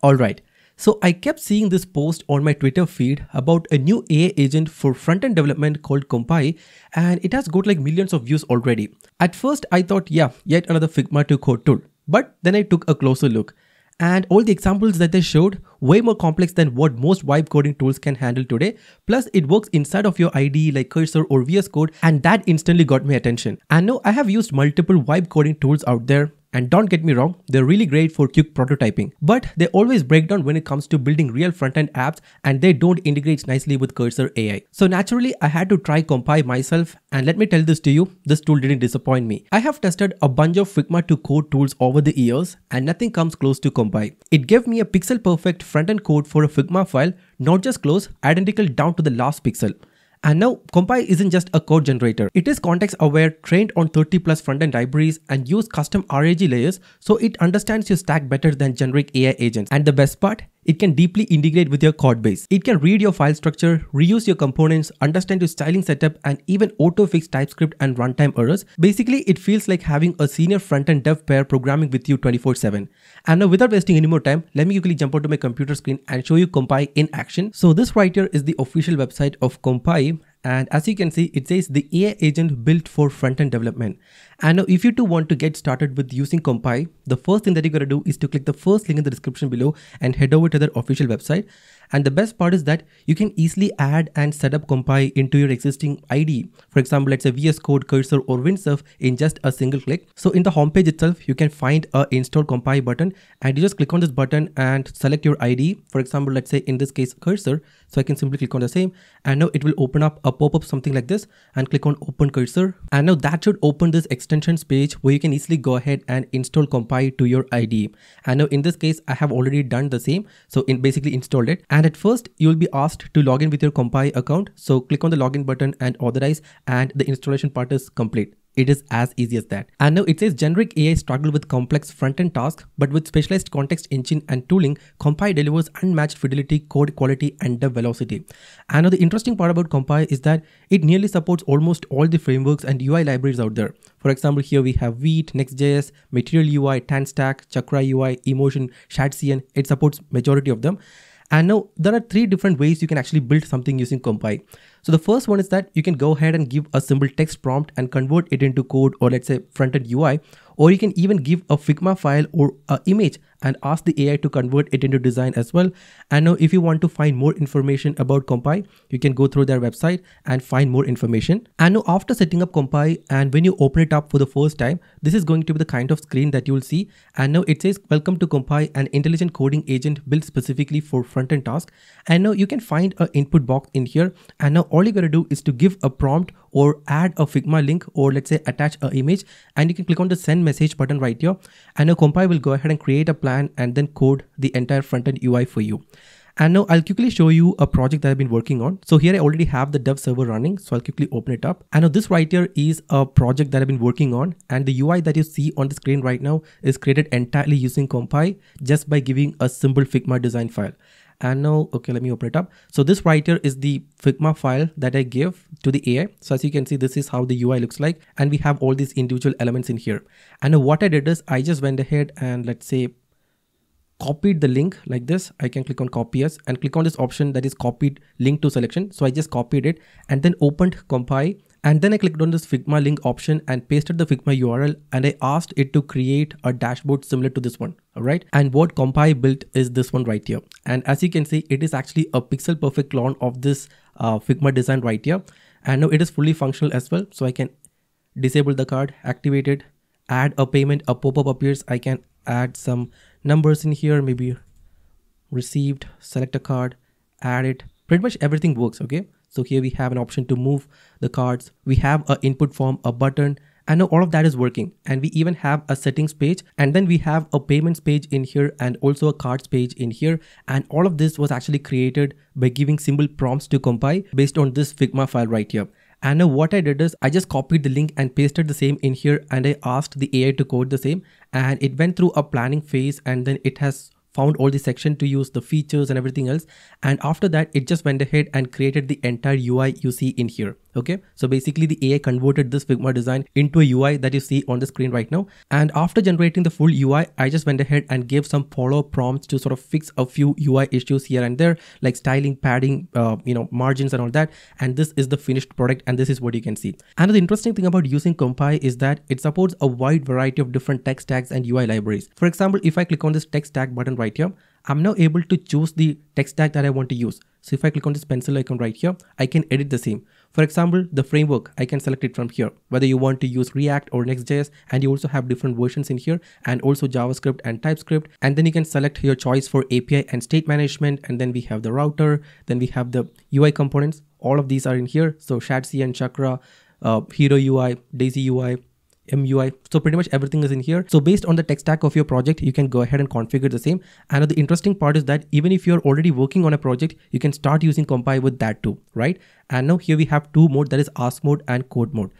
Alright, so I kept seeing this post on my Twitter feed about a new AI agent for front-end development called Kombai and it has got like millions of views already. At first I thought yeah, yet another Figma to code tool. But then I took a closer look and all the examples that they showed way more complex than what most vibe coding tools can handle today plus it works inside of your IDE like cursor or vs code and that instantly got my attention and now i have used multiple vibe coding tools out there and don't get me wrong, they're really great for quick prototyping, but they always break down when it comes to building real front-end apps and they don't integrate nicely with Cursor AI. So naturally, I had to try Kombai myself and let me tell this to you, this tool didn't disappoint me. I have tested a bunch of Figma to code tools over the years and nothing comes close to Kombai. It gave me a pixel perfect front-end code for a Figma file, not just close, identical down to the last pixel. And now Kombai isn't just a code generator. It is context aware, trained on 30 plus front-end libraries and use custom RAG layers so it understands your stack better than generic AI agents. And the best part, it can deeply integrate with your code base. It can read your file structure, reuse your components, understand your styling setup, and even auto-fix TypeScript and runtime errors. Basically, it feels like having a senior front-end dev pair programming with you 24-7. And now without wasting any more time, let me quickly jump onto my computer screen and show you Kombai in action. So this right here is the official website of Kombai and as you can see it says the AI agent built for front-end development and now if you too want to get started with using Kombai the first thing that you gotta do is to click the first link in the description below and head over to their official website and the best part is that you can easily add and set up Kombai into your existing IDE. For example, let's say VS Code, Cursor or Windsurf in just a single click. So in the homepage itself, you can find a install Kombai button and you just click on this button and select your IDE. For example, let's say in this case, Cursor. So I can simply click on the same and now it will open up a pop-up something like this and click on open cursor. And now that should open this extensions page where you can easily go ahead and install Kombai to your IDE. And now in this case, I have already done the same. So in basically installed it. And at first you'll be asked to log in with your Kombai account. So click on the login button and authorize and the installation part is complete. It is as easy as that. And now it says generic AI struggle with complex front-end tasks, but with specialized context engine and tooling, Kombai delivers unmatched fidelity, code quality, and dev velocity. And now the interesting part about Kombai is that it nearly supports almost all the frameworks and UI libraries out there. For example, here we have Vite, Next.js, Material UI, TanStack, Chakra UI, Emotion, ShadCN. It supports majority of them. And now there are three different ways you can actually build something using Kombai. So the first one is that you can go ahead and give a simple text prompt and convert it into code or let's say front-end UI, or you can even give a Figma file or a image and ask the AI to convert it into design as well. And now if you want to find more information about Kombai, you can go through their website and find more information. And now after setting up Kombai and when you open it up for the first time, this is going to be the kind of screen that you will see. And now it says, welcome to Kombai, an intelligent coding agent built specifically for front-end tasks. And now you can find an input box in here. And now all you gotta do is to give a prompt or add a Figma link or let's say attach a image and you can click on the send message button right here and now Kombai will go ahead and create a plan and then code the entire front-end UI for you. And now I'll quickly show you a project that I've been working on. So here I already have the dev server running. So I'll quickly open it up. And now this right here is a project that I've been working on. And the UI that you see on the screen right now is created entirely using Kombai just by giving a simple Figma design file and now okay let me open it up. So this right here is the figma file that i gave to the ai so as you can see this is how the ui looks like. And we have all these individual elements in here. And what i did is i just went ahead and let's say copied the link like this. I can click on copy as and click on this option that is copied link to selection. So i just copied it and then opened Kombai and then I clicked on this Figma link option and pasted the Figma URL and I asked it to create a dashboard similar to this one. Alright. And what Kombai built is this one right here. And as you can see, it is actually a pixel perfect clone of this uh, Figma design right here. And now it is fully functional as well. So I can disable the card, activate it, add a payment, a pop-up appears. I can add some numbers in here, maybe received, select a card, add it. Pretty much everything works. Okay. So here we have an option to move the cards. We have a input form, a button, and now all of that is working. And we even have a settings page and then we have a payments page in here and also a cards page in here. And all of this was actually created by giving simple prompts to Kombai based on this Figma file right here. And now what I did is I just copied the link and pasted the same in here and I asked the AI to code the same and it went through a planning phase and then it has found all the section to use the features and everything else. And after that it just went ahead and created the entire UI you see in here Okay, so basically the AI converted this Figma design into a UI that you see on the screen right now. And after generating the full UI, I just went ahead and gave some follow-up prompts to sort of fix a few UI issues here and there, like styling, padding, uh, you know, margins and all that. And this is the finished product and this is what you can see. And the interesting thing about using Kombai is that it supports a wide variety of different tech stacks and UI libraries. For example, if I click on this tech stack button right here, I'm now able to choose the tech stack that I want to use. So if I click on this pencil icon right here, I can edit the same. For example, the framework, I can select it from here, whether you want to use React or Next.js, and you also have different versions in here, and also JavaScript and TypeScript. And then you can select your choice for API and state management, and then we have the router, then we have the UI components. All of these are in here. So ShadCN and Chakra, uh, Hero UI, Daisy UI, MUI. So pretty much everything is in here. So based on the tech stack of your project, you can go ahead and configure the same. And the interesting part is that even if you're already working on a project, you can start using Kombai with that too, right? And now here we have two mode that is ask mode and code mode.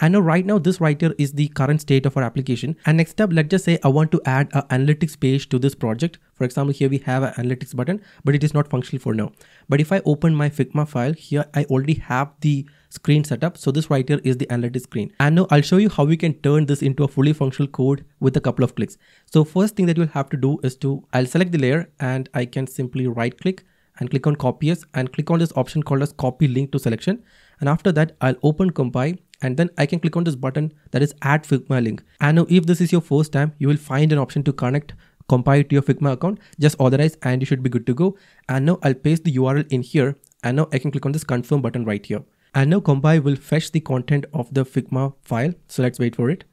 And now right now this writer is the current state of our application. And next up, let's just say I want to add an analytics page to this project. For example, here we have an analytics button, but it is not functional for now. But if I open my Figma file here, I already have the screen setup. So this right here is the analytics screen. And now I'll show you how we can turn this into a fully functional code with a couple of clicks. So first thing that you'll have to do is to, I'll select the layer and I can simply right click and click on copy as and click on this option called as copy link to selection. And after that, I'll open Kombai and then I can click on this button that is add Figma link. And now if this is your first time, you will find an option to connect Kombai to your Figma account, just authorize and you should be good to go. And now I'll paste the URL in here and now I can click on this confirm button right here. And now Kombai will fetch the content of the Figma file. So let's wait for it.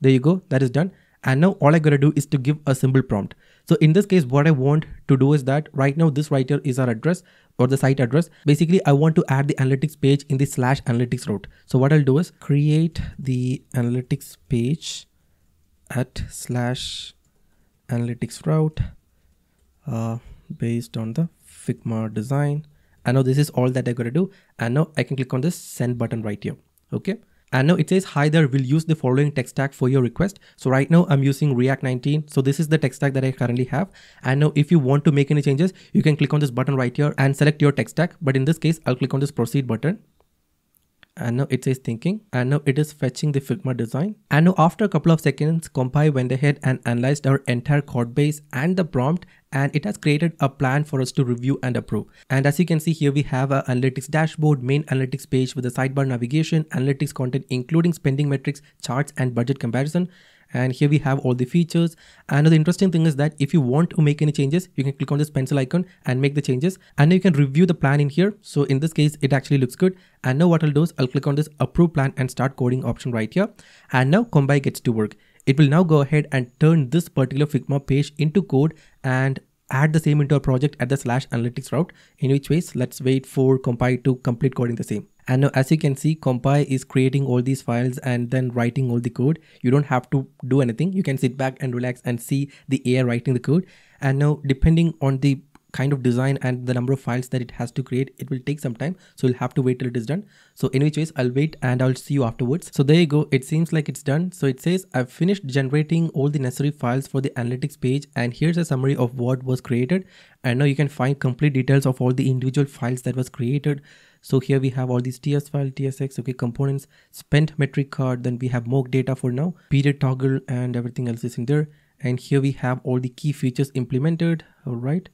There you go, that is done. And now all I gotta do is to give a simple prompt. So in this case, what I want to do is that right now this writer is our address or the site address. Basically, I want to add the analytics page in the slash analytics route. So what I'll do is create the analytics page at slash analytics route uh, based on the Figma design. I know this is all that I gotta do. And now I can click on this send button right here. Okay. And now it says, hi there, we'll use the following tech stack for your request. So right now I'm using React 19. So this is the tech stack that I currently have. And now if you want to make any changes, you can click on this button right here and select your tech stack. But in this case, I'll click on this proceed button and now it says thinking and now it is fetching the Figma design. And now after a couple of seconds, Kombai went ahead and analyzed our entire code base and the prompt and it has created a plan for us to review and approve. And as you can see here, we have a analytics dashboard, main analytics page with a sidebar navigation, analytics content, including spending metrics, charts, and budget comparison. And here we have all the features. And the interesting thing is that if you want to make any changes you can click on this pencil icon and make the changes. And you can review the plan in here. So in this case it actually looks good. And now what I'll do is I'll click on this approve plan and start coding option right here. And now Kombai gets to work it will now go ahead and turn this particular Figma page into code and add the same into our project at the slash analytics route in which ways let's wait for Kombai to complete coding the same and now as you can see, Kombai is creating all these files and then writing all the code. You don't have to do anything. You can sit back and relax and see the AI writing the code. And now depending on the kind of design and the number of files that it has to create it will take some time. So you'll have to wait till it is done. So in which case i'll wait and i'll see you afterwards. So there you go. It seems like it's done. So it says i've finished generating all the necessary files for the analytics page and here's a summary of what was created. And now you can find complete details of all the individual files that was created. So here we have all these ts file tsx okay components spent metric card then we have mock data for now period toggle and everything else is in there. And here we have all the key features implemented. All right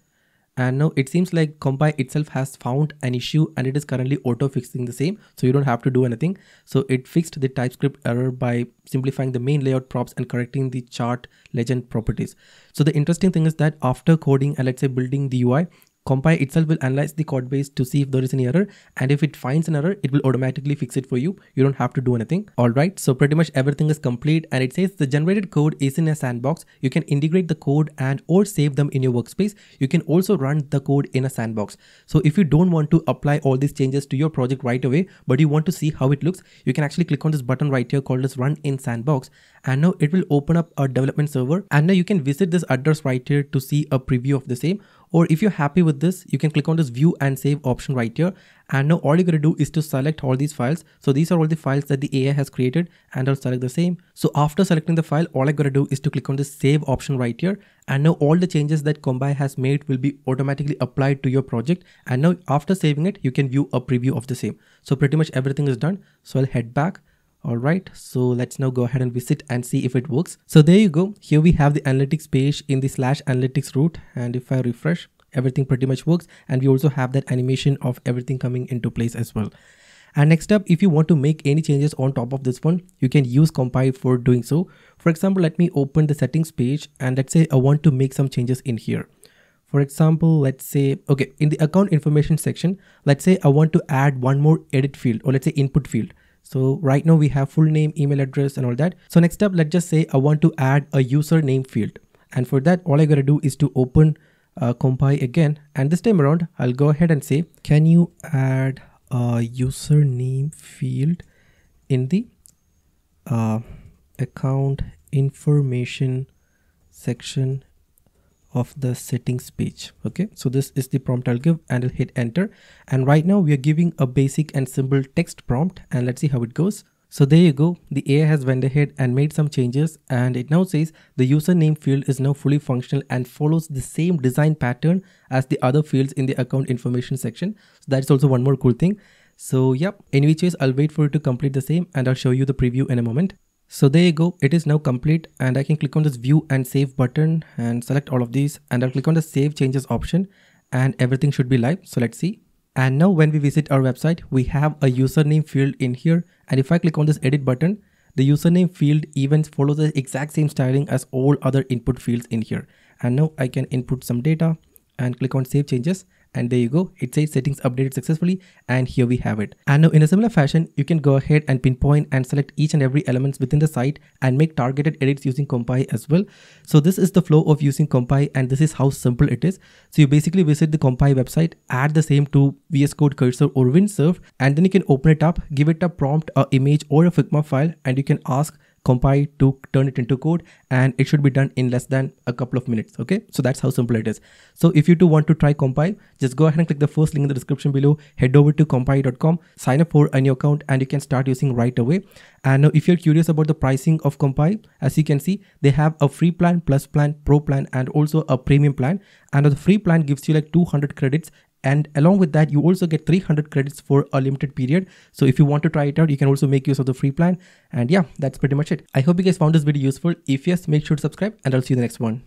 and now it seems like Kombai itself has found an issue and it is currently auto fixing the same. So you don't have to do anything. So it fixed the typescript error by simplifying the main layout props and correcting the chart legend properties. So the interesting thing is that after coding and let's say building the ui Kombai itself will analyze the code base to see if there is any error and if it finds an error, it will automatically fix it for you. You don't have to do anything. Alright, so pretty much everything is complete and it says the generated code is in a sandbox. You can integrate the code and or save them in your workspace. You can also run the code in a sandbox. So if you don't want to apply all these changes to your project right away, but you want to see how it looks, you can actually click on this button right here called as run in sandbox and now it will open up a development server and now you can visit this address right here to see a preview of the same or if you're happy with this you can click on this view and save option right here. And now all you're going to do is to select all these files. So these are all the files that the AI has created and I'll select the same. So after selecting the file all I gotta do is to click on the save option right here. And now all the changes that Kombai has made will be automatically applied to your project. And now after saving it you can view a preview of the same. So pretty much everything is done. So I'll head back all right so let's now go ahead and visit and see if it works. So there you go. Here we have the analytics page in the slash analytics root and if i refresh everything pretty much works. And we also have that animation of everything coming into place as well. And next up if you want to make any changes on top of this one you can use Kombai for doing so. For example let me open the settings page and let's say i want to make some changes in here. For example let's say okay in the account information section let's say i want to add one more edit field or let's say input field so right now we have full name, email address and all that. So next up, let's just say I want to add a username field. And for that, all I gotta do is to open uh, Kombai again. And this time around, I'll go ahead and say, can you add a username field in the uh, account information section of the settings page okay? So this is the prompt i'll give and i'll hit enter. And right now we are giving a basic and simple text prompt and let's see how it goes. So there you go. The ai has went ahead and made some changes and it now says the username field is now fully functional and follows the same design pattern as the other fields in the account information section. So that's also one more cool thing. So yep. In which case i'll wait for it to complete the same and i'll show you the preview in a moment so there you go, it is now complete and I can click on this view and save button and select all of these and I'll click on the save changes option and everything should be live. So let's see. And now when we visit our website, we have a username field in here. And if I click on this edit button, the username field even follows the exact same styling as all other input fields in here. And now I can input some data and click on save changes and there you go. It says settings updated successfully and here we have it. And now in a similar fashion you can go ahead and pinpoint and select each and every elements within the site and make targeted edits using Kombai as well. So this is the flow of using Kombai and this is how simple it is. So you basically visit the Kombai website add the same to VS Code cursor or Windsurf and then you can open it up give it a prompt a image or a Figma file and you can ask Kombai to turn it into code and it should be done in less than a couple of minutes okay? So that's how simple it is. So if you do want to try Kombai just go ahead and click the first link in the description below. Head over to kombai.com sign up for a new account and you can start using right away. And now if you're curious about the pricing of Kombai as you can see they have a free plan plus plan pro plan and also a premium plan. And the free plan gives you like 200 credits and along with that you also get 300 credits for a limited period. So if you want to try it out you can also make use of the free plan. And yeah that's pretty much it. I hope you guys found this video useful. If yes make sure to subscribe and i'll see you in the next one